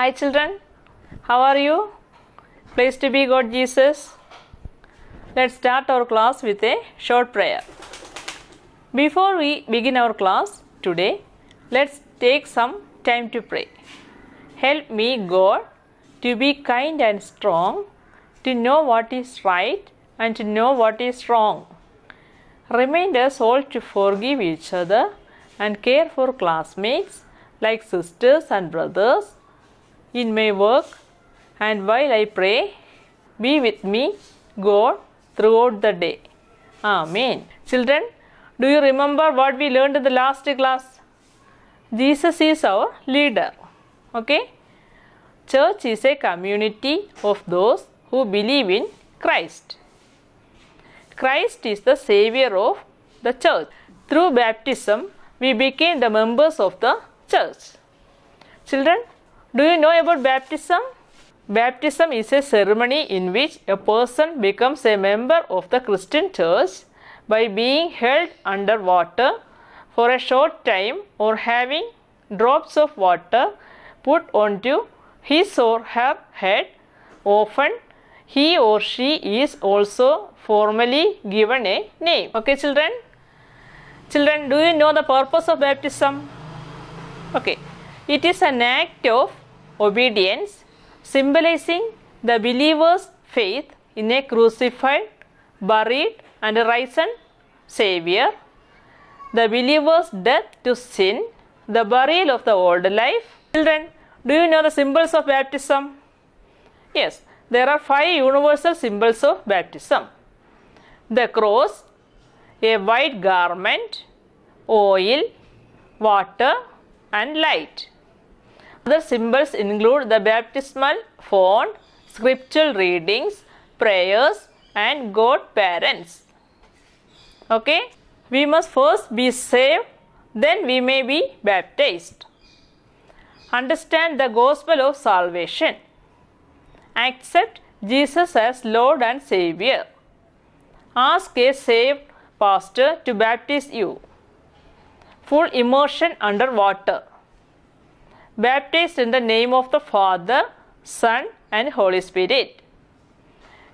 Hi children, how are you? Pleased to be God Jesus. Let's start our class with a short prayer. Before we begin our class today, let's take some time to pray. Help me, God, to be kind and strong, to know what is right and to know what is wrong. Remind us all to forgive each other and care for classmates like sisters and brothers in my work and while I pray, be with me, God, throughout the day. Amen. Children, do you remember what we learned in the last class? Jesus is our leader. Okay? Church is a community of those who believe in Christ. Christ is the savior of the church. Through baptism, we became the members of the church. Children, do you know about baptism? Baptism is a ceremony in which a person becomes a member of the Christian church by being held under water for a short time or having drops of water put onto his or her head. Often, he or she is also formally given a name. Okay, children? Children, do you know the purpose of baptism? Okay, it is an act of obedience symbolizing the believer's faith in a crucified, buried, and risen Savior, the believer's death to sin, the burial of the old life. Children, do you know the symbols of baptism? Yes, there are five universal symbols of baptism the cross, a white garment, oil, water, and light. Other symbols include the baptismal font, scriptural readings, prayers, and godparents. Okay, we must first be saved, then we may be baptized. Understand the gospel of salvation. Accept Jesus as Lord and Savior. Ask a saved pastor to baptize you. Full immersion under water. Baptized in the name of the Father, Son, and Holy Spirit.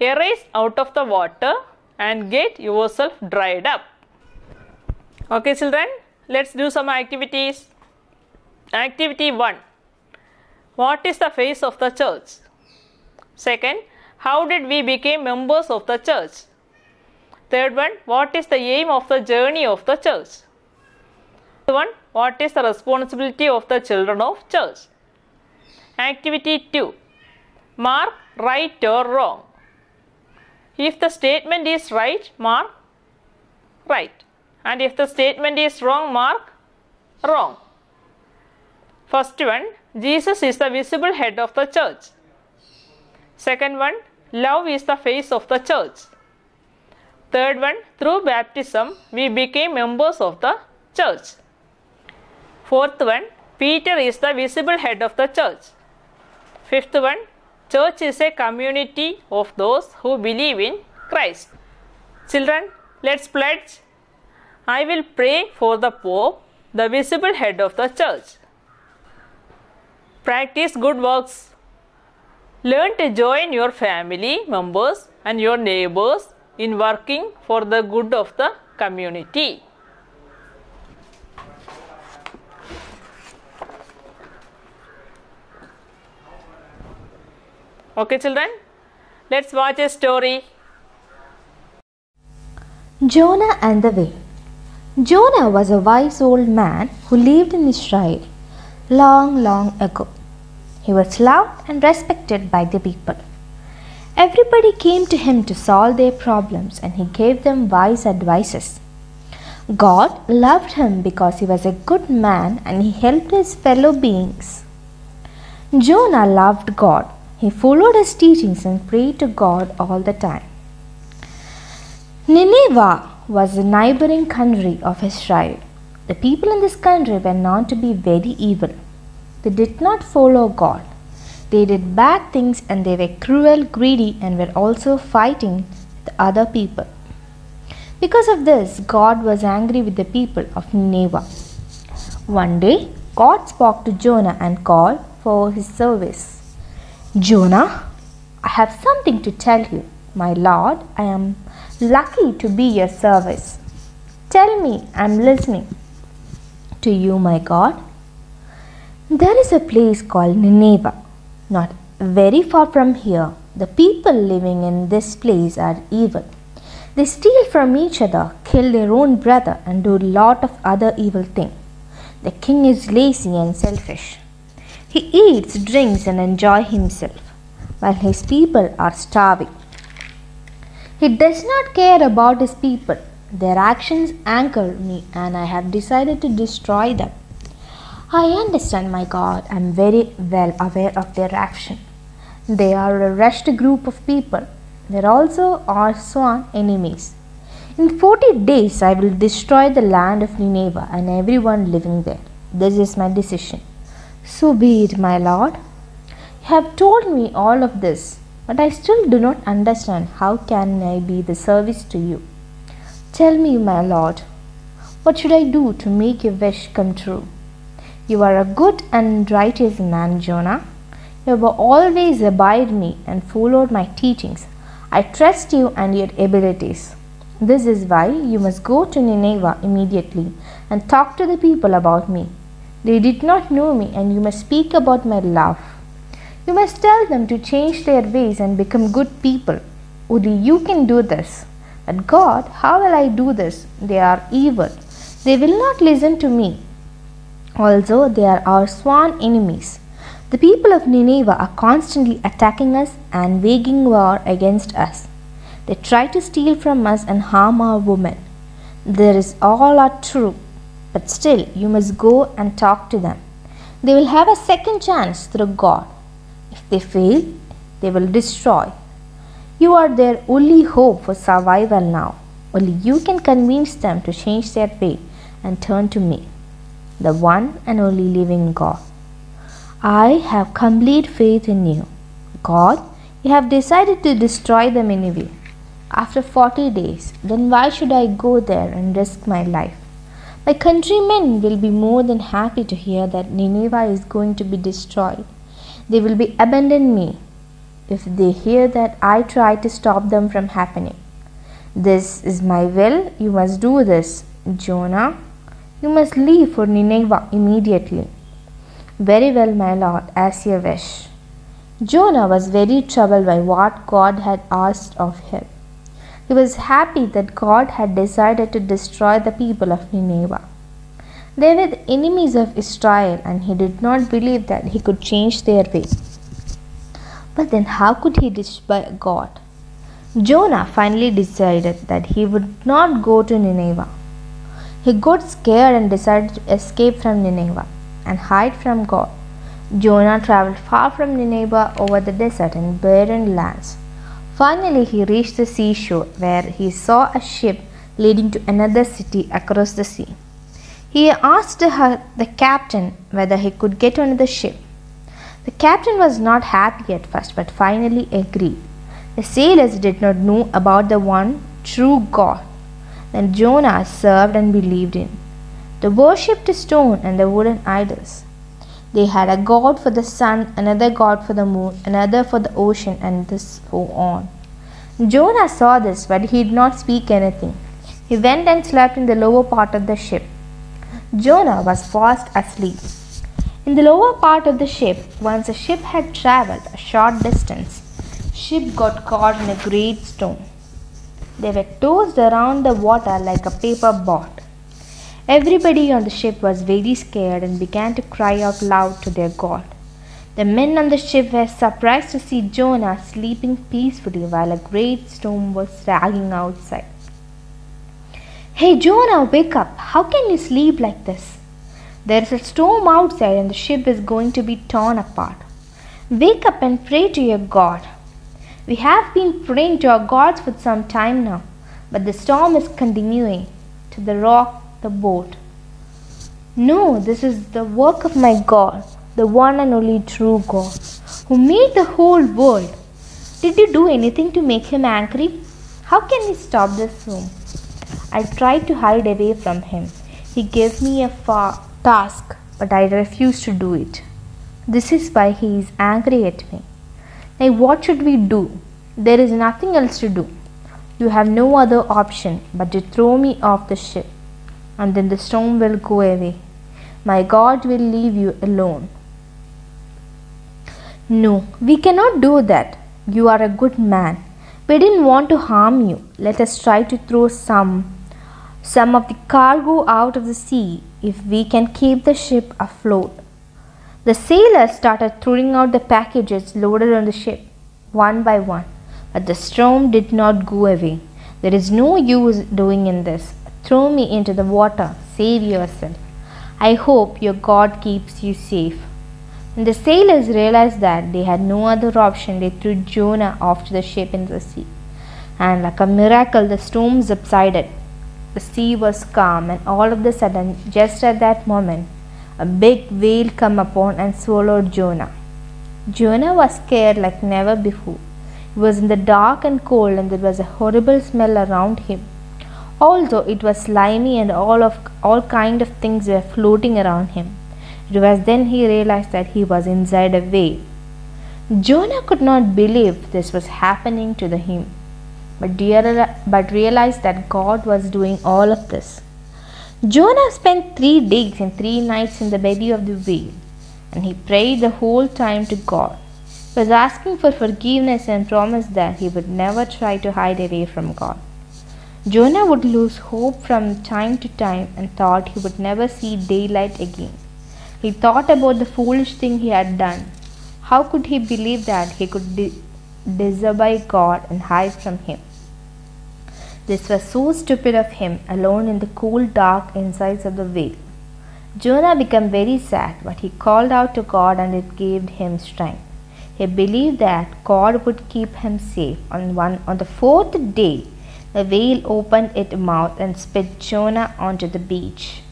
Arise out of the water and get yourself dried up. Okay, children, let's do some activities. Activity 1 What is the face of the church? Second, how did we become members of the church? Third one, what is the aim of the journey of the church? One, what is the responsibility of the children of church? Activity 2. Mark right or wrong. If the statement is right, mark right. And if the statement is wrong, mark wrong. First one, Jesus is the visible head of the church. Second one, love is the face of the church. Third one, through baptism, we became members of the church. Fourth one, Peter is the visible head of the church. Fifth one, church is a community of those who believe in Christ. Children, let's pledge. I will pray for the Pope, the visible head of the church. Practice good works. Learn to join your family members and your neighbors in working for the good of the community. Okay, children, let's watch a story. Jonah and the whale. Jonah was a wise old man who lived in Israel long, long ago. He was loved and respected by the people. Everybody came to him to solve their problems and he gave them wise advices. God loved him because he was a good man and he helped his fellow beings. Jonah loved God. He followed his teachings and prayed to God all the time. Nineveh was a neighboring country of Israel. The people in this country were known to be very evil. They did not follow God. They did bad things and they were cruel, greedy, and were also fighting the other people. Because of this, God was angry with the people of Nineveh. One day, God spoke to Jonah and called for his service. Jonah, I have something to tell you. My Lord, I am lucky to be your service. Tell me, I am listening to you, my God. There is a place called Nineveh, not very far from here. The people living in this place are evil. They steal from each other, kill their own brother, and do a lot of other evil things. The king is lazy and selfish. He eats, drinks, and enjoys himself, while his people are starving. He does not care about his people. Their actions anger me, and I have decided to destroy them. I understand, my God. I am very well aware of their action. They are a rushed group of people. There also are sworn enemies. In forty days I will destroy the land of Nineveh and everyone living there. This is my decision. So be it, my Lord. You have told me all of this, but I still do not understand how can I be the service to you. Tell me, my Lord, what should I do to make your wish come true? You are a good and righteous man, Jonah. You have always obeyed me and followed my teachings. I trust you and your abilities. This is why you must go to Nineveh immediately and talk to the people about me. They did not know me, and you must speak about my love. You must tell them to change their ways and become good people. Only you can do this. But God, how will I do this? They are evil. They will not listen to me. Also, they are our sworn enemies. The people of Nineveh are constantly attacking us and waging war against us. They try to steal from us and harm our women. There is all are true, but still you must go and talk to them. They will have a second chance through God. If they fail, they will destroy. You are their only hope for survival now. Only you can convince them to change their way and turn to me the one and only living God. I have complete faith in you. God, you have decided to destroy them anyway. After 40 days, then why should I go there and risk my life? My countrymen will be more than happy to hear that Nineveh is going to be destroyed. They will be abandon me if they hear that I try to stop them from happening. This is my will. You must do this, Jonah. You must leave for Nineveh immediately. Very well, my lord, as you wish. Jonah was very troubled by what God had asked of him. He was happy that God had decided to destroy the people of Nineveh. They were the enemies of Israel, and he did not believe that he could change their way. But then, how could he destroy God? Jonah finally decided that he would not go to Nineveh. He got scared and decided to escape from Nineveh and hide from God. Jonah traveled far from Nineveh over the desert and barren lands. Finally, he reached the seashore where he saw a ship leading to another city across the sea. He asked her, the captain whether he could get on the ship. The captain was not happy at first but finally agreed. The sailors did not know about the one true God that Jonah served and believed in. They worshipped stone and the wooden idols. They had a god for the sun, another god for the moon, another for the ocean, and this so on. Jonah saw this, but he did not speak anything. He went and slept in the lower part of the ship. Jonah was fast asleep. In the lower part of the ship, once the ship had traveled a short distance, ship got caught in a great storm. They were tossed around the water like a paper boat. Everybody on the ship was very scared and began to cry out loud to their God. The men on the ship were surprised to see Jonah sleeping peacefully while a great storm was raging outside. Hey Jonah, wake up! How can you sleep like this? There is a storm outside and the ship is going to be torn apart. Wake up and pray to your God. We have been praying to our gods for some time now, but the storm is continuing to the rock the boat. No, this is the work of my God, the one and only true God, who made the whole world. Did you do anything to make him angry? How can we stop this storm? I tried to hide away from him. He gave me a task but I refuse to do it. This is why he is angry at me. Now, what should we do? There is nothing else to do. You have no other option but to throw me off the ship, and then the storm will go away. My God will leave you alone. No, we cannot do that. You are a good man. We didn't want to harm you. Let us try to throw some some of the cargo out of the sea if we can keep the ship afloat. The sailors started throwing out the packages loaded on the ship, one by one, but the storm did not go away. There is no use doing in this. Throw me into the water, save yourself. I hope your God keeps you safe. When the sailors realized that they had no other option, they threw Jonah off to the ship in the sea. And like a miracle, the storm subsided. The sea was calm, and all of a sudden, just at that moment, a big whale came upon and swallowed Jonah. Jonah was scared like never before. He was in the dark and cold, and there was a horrible smell around him. Also, it was slimy, and all of all kind of things were floating around him. It was then he realized that he was inside a whale. Jonah could not believe this was happening to the him, but, dear, but realized that God was doing all of this. Jonah spent three days and three nights in the belly of the whale, and he prayed the whole time to God. He was asking for forgiveness and promised that he would never try to hide away from God. Jonah would lose hope from time to time and thought he would never see daylight again. He thought about the foolish thing he had done. How could he believe that he could di- disobey God and hide from Him? This was so stupid of him, alone in the cool, dark insides of the whale. Jonah became very sad, but he called out to God and it gave him strength. He believed that God would keep him safe. On, one, on the fourth day, the whale opened its mouth and spit Jonah onto the beach.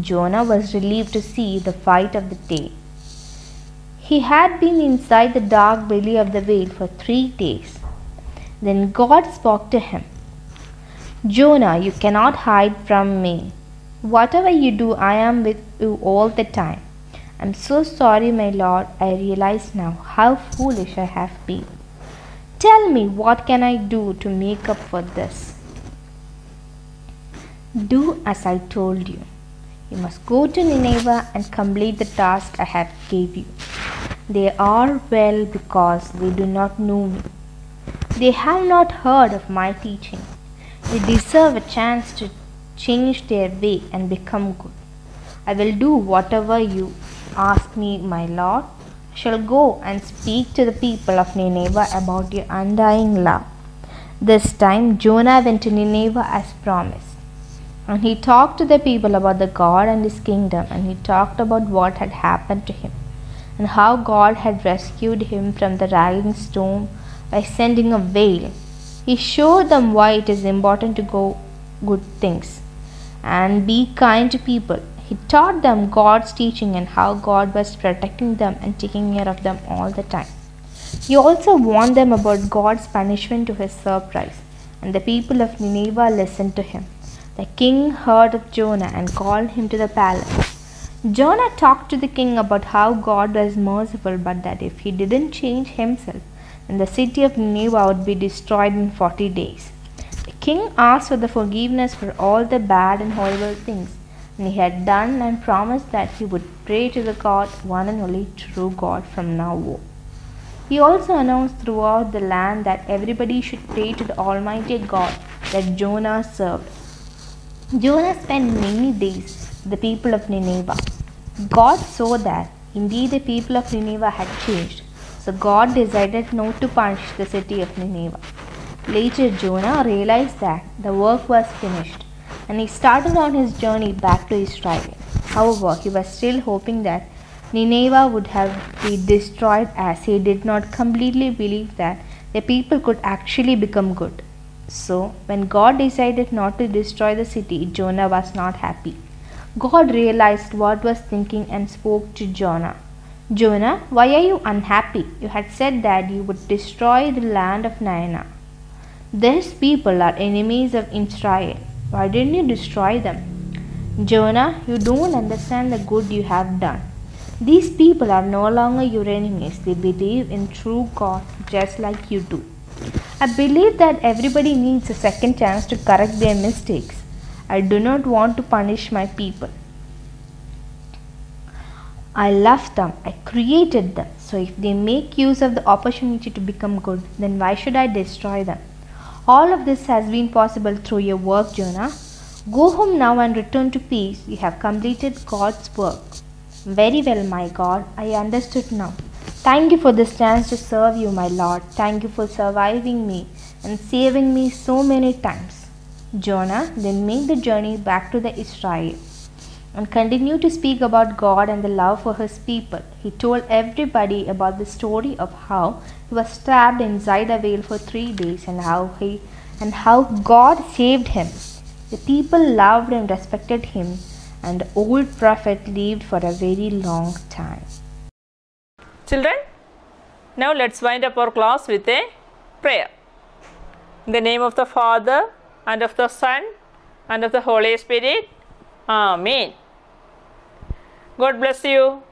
Jonah was relieved to see the fight of the day. He had been inside the dark belly of the whale for three days. Then God spoke to him Jonah, you cannot hide from me. Whatever you do, I am with you all the time. I'm so sorry, my Lord. I realize now how foolish I have been. Tell me, what can I do to make up for this? Do as I told you. You must go to Nineveh and complete the task I have gave you. They are well because they do not know me. They have not heard of my teaching. They deserve a chance to change their way and become good. I will do whatever you ask me, my Lord. Shall go and speak to the people of Nineveh about your undying love. This time Jonah went to Nineveh as promised. And he talked to the people about the God and his kingdom, and he talked about what had happened to him, and how God had rescued him from the raging storm by sending a whale. He showed them why it is important to go good things and be kind to people. He taught them God's teaching and how God was protecting them and taking care of them all the time. He also warned them about God's punishment to his surprise, and the people of Nineveh listened to him. The king heard of Jonah and called him to the palace. Jonah talked to the king about how God was merciful, but that if he didn't change himself, then the city of Nineveh would be destroyed in 40 days. The king asked for the forgiveness for all the bad and horrible things and he had done and promised that he would pray to the God, one and only true God, from now on. He also announced throughout the land that everybody should pray to the Almighty God that Jonah served. Jonah spent many days with the people of Nineveh. God saw that indeed the people of Nineveh had changed, so God decided not to punish the city of Nineveh. Later, Jonah realized that the work was finished and he started on his journey back to Israel. However, he was still hoping that Nineveh would have been destroyed as he did not completely believe that the people could actually become good. So, when God decided not to destroy the city, Jonah was not happy. God realized what was thinking and spoke to Jonah. Jonah, why are you unhappy? You had said that you would destroy the land of Nineveh. These people are enemies of Israel. Why didn't you destroy them? Jonah, you don't understand the good you have done. These people are no longer your enemies. They believe in true God just like you do. I believe that everybody needs a second chance to correct their mistakes. I do not want to punish my people. I love them. I created them. So if they make use of the opportunity to become good, then why should I destroy them? All of this has been possible through your work, Jonah. Go home now and return to peace. You have completed God's work. Very well, my God. I understood now. Thank you for this chance to serve you, my Lord. Thank you for surviving me and saving me so many times. Jonah then made the journey back to the Israel and continued to speak about God and the love for his people. He told everybody about the story of how he was trapped inside a whale for three days and how he and how God saved him. The people loved and respected him, and the old prophet lived for a very long time. Children, now let's wind up our class with a prayer. In the name of the Father, and of the Son, and of the Holy Spirit. Amen. God bless you.